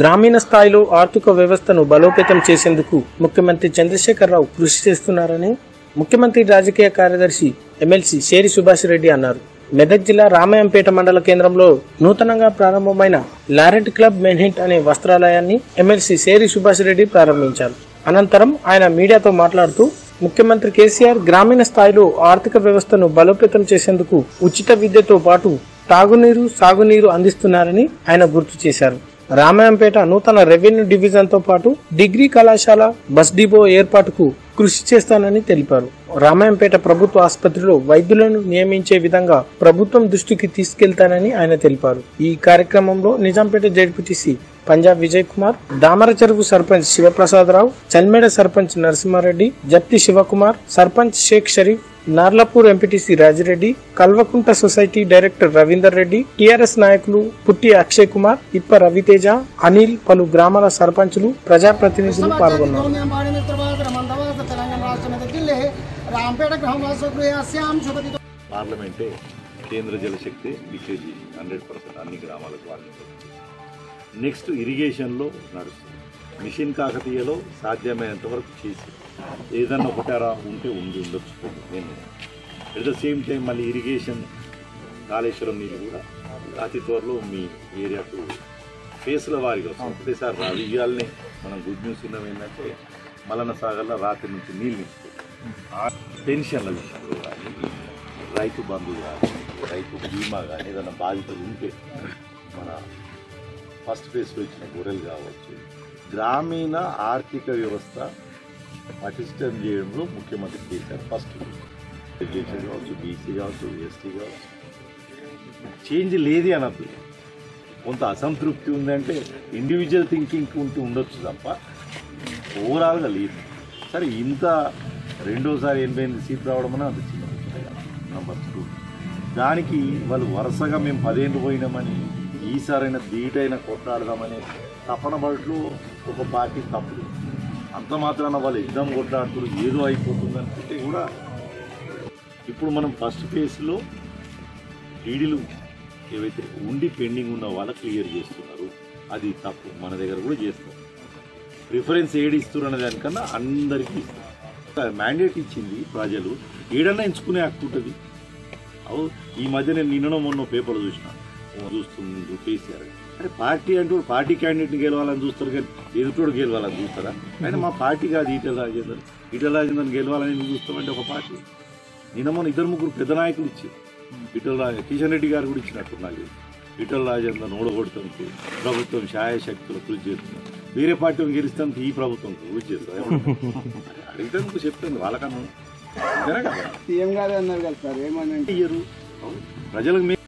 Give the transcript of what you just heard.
గ్రామీణ స్థాయిలో ఆర్థిక వ్యవస్థను బలోపేతం చేసేందుకు ముఖ్యమంత్రి చంద్రశేఖరరావు కృషి చేస్తున్నారని ముఖ్యమంత్రి రాజకీయ కార్యదర్శి ఎమ్మెల్సీ షేరి సుభాష్ రెడ్డి అన్నారు. మెదక్ జిల్లా రామాయంపేట మండల కేంద్రంలో నూతనంగా ప్రారంభమైన లారెంట్ క్లబ్ మెన్హిట్ అనే వస్త్రాలయాన్ని ఎమ్మెల్సీ షేరి సుభాష్ రెడ్డి ప్రారంభించారు. అనంతరం ఆయన మీడియాతో మాట్లాడుతూ ముఖ్యమంత్రి కేసీఆర్ గ్రామీణ స్థాయిలో ఆర్థిక వ్యవస్థను బలోపేతం చేసేందుకు ఉచిత విద్యతో పాటు తాగునీరు సాగునీరు అందిస్తున్నారని ఆయన గుర్తు చేశారు. రామాయంపేట నూతన రెవెన్యూ డివిజన్తో పాటు డిగ్రీ కళాశాల బస్ డిపో ఏర్పాటుకు కృషి చేస్తానని తెలిపారు. రామాయంపేట ప్రభుత్వ ఆసుపత్రిలో వైద్యులను నియమించే విధంగా ప్రభుత్వం దృష్టికి తీసుకెళ్తానని ఆయన తెలిపారు. ఈ కార్యక్రమంలో Nizampet ZPTC Punjab Vijay Kumar Damara Cheruvu sarpanch Shivaprasadarao Chalmeda sarpanch Narasimhareddy Japti Shivakumar sarpanch Sheikh Sharif Narlapur MPTC Rajireddy Kalvakunta society director Ravinder Reddy TRS నాయకులు పుట్టి అక్షయ్ కుమార్ ఇప్ప రవితేజ అనిల్ పలు గ్రామాల సర్పంచులు ప్రజాప్రతినిధులు పాల్గొన్నారు. రాంపేట పార్లమెంటే కేంద్ర జలశక్తి లీకేజీ హండ్రెడ్ పర్సెంట్ అన్ని గ్రామాలకు వాడుతుంది నెక్స్ట్ ఇరిగేషన్లో నడుస్తుంది. మిషన్ కాకతీయలో సాధ్యమైనంత వరకు చేసి ఏదన్నా ఒకటారా ఉంటే ఉండి ఉండొచ్చు. నేను ఎట్ ద సేమ్ టైం మళ్ళీ ఇరిగేషన్ కాళేశ్వరం నీళ్ళు కూడా అతి త్వరలో మీ ఏరియాకు ఫేస్ల వారిగా వస్తుంది ఒకటేసారి రాదు ఇవాళనే మనం గుడ్ న్యూస్ ఉన్నాం ఏంటంటే మలన సాగర్లో రాత్రి నుంచి నీళ్ళు నింపుతుంది పెన్షన్ల విషయంలో కానీ రైతు బంధువు కానీ రైతు బీమా కానీ ఏదైనా బాధితులు ఉంటే మన ఫస్ట్ ఫేజ్లో ఇచ్చిన గొర్రెలు కావచ్చు గ్రామీణ ఆర్థిక వ్యవస్థ పటిష్టం చేయడంలో ముఖ్యమంత్రి కేసీఆర్ ఫస్ట్ ఎడ్యుకేషన్ కావచ్చు బీసీ కావచ్చు ఎస్టీ కావచ్చు. చేంజ్ లేదు అనద్దు. కొంత అసంతృప్తి ఉందంటే ఇండివిజువల్ థింకింగ్ ఉంటూ ఉండొచ్చు తప్ప ఓవరాల్గా లేదు. సరే ఇంత రెండోసారి ఎనభై ఎనిమిది సీట్లు రావడం అని అంత చిన్న నంబర్ టూ దానికి వాళ్ళు వరుసగా మేము పదేళ్ళు పోయినామని ఈసారైనా ధీటైనా కొట్లాడదామని తపన పడట్లు ఒక పార్టీ తప్పుడు అంత మాత్రాన వాళ్ళు యుద్ధం కొట్లాడుతున్నారు ఏదో అయిపోతుంది అనుకుంటే కూడా ఇప్పుడు మనం ఫస్ట్ ఫేజ్లో డీడీలు ఏవైతే ఉండి పెండింగ్ ఉన్న వాళ్ళ క్లియర్ చేస్తున్నారు. అది తప్పు. మన దగ్గర కూడా చేస్తాం ప్రిఫరెన్స్ ఏడు అనే దానికన్నా అందరికీ మ్యాండేట్ ఇచ్చింది ప్రజలు. ఏడన్నా ఎంచుకునే హక్కు ఉంటుంది. అవు ఈ మధ్య నేను నిన్న మొన్న పేపర్ చూసిన. చూస్తుంది కేసీఆర్ అంటే పార్టీ అంటే పార్టీ క్యాండిడేట్ని గెలవాలని చూస్తారు కానీ ఎదుటోడు గెలవాలని చూస్తారా? ఆయన మా పార్టీ కాదు ఈటల రాజేందర్. ఈటల రాజేందర్ గెలవాలని ఎందుకు చూస్తామంటే ఒక పార్టీ. నిన్న మొన్న ఇద్దరు ముగ్గురు పెద్ద నాయకులు ఇచ్చారు ఈటల రాజ కిషన్ రెడ్డి గారు కూడా ఇచ్చినట్టు నాకు ఈటల రాజేందర్ ఓడగొడతానికి ప్రభుత్వం శాయశక్తులు కృషి చేస్తున్నారు. వేరే పార్టీని గెలుస్తానికి ఈ ప్రభుత్వం చేస్తారు అడిగితే చెప్తాను వాళ్ళకన్నా. అంతేనా కదా? సీఎం గారు అన్నారు కదా సార్ ఏమని ఇయ్యరు ప్రజలకు మే